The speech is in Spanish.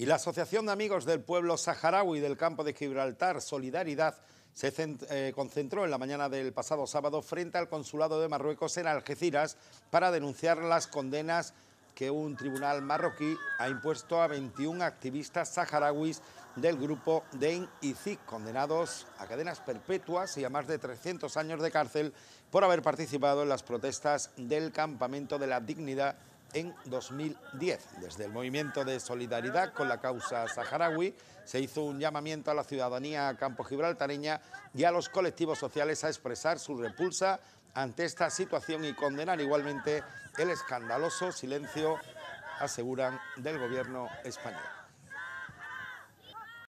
Y la Asociación de Amigos del Pueblo Saharaui del Campo de Gibraltar, Solidaridad, se eh, concentró en la mañana del pasado sábado frente al Consulado de Marruecos en Algeciras para denunciar las condenas que un tribunal marroquí ha impuesto a 21 activistas saharauis del grupo DEIN y ZIC, condenados a cadenas perpetuas y a más de 300 años de cárcel por haber participado en las protestas del Campamento de la Dignidad en 2010. Desde el movimiento de solidaridad con la causa saharaui se hizo un llamamiento a la ciudadanía campo gibraltareña y a los colectivos sociales a expresar su repulsa ante esta situación y condenar igualmente el escandaloso silencio, aseguran, del gobierno español.